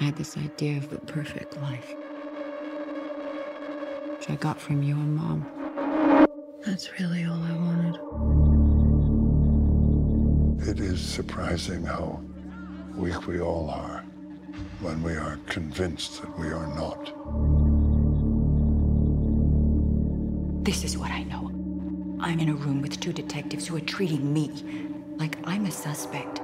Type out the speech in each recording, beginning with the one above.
I had this idea of the perfect life. Which I got from you and Mom. That's really all I wanted. It is surprising how weak we all are when we are convinced that we are not. This is what I know. I'm in a room with two detectives who are treating me like I'm a suspect.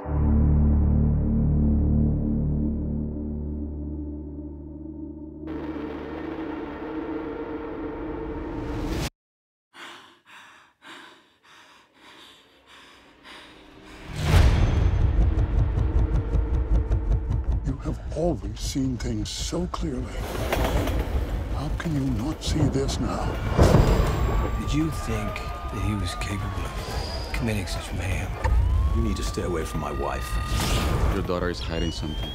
Always seen things so clearly. How can you not see this now? Did you think that he was capable of committing such mayhem? You need to stay away from my wife. Your daughter is hiding something.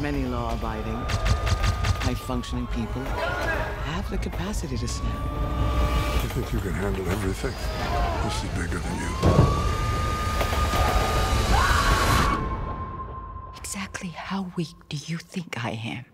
Many law-abiding, high-functioning people have the capacity to snap. You think you can handle everything? This is bigger than you. Exactly how weak do you think I am?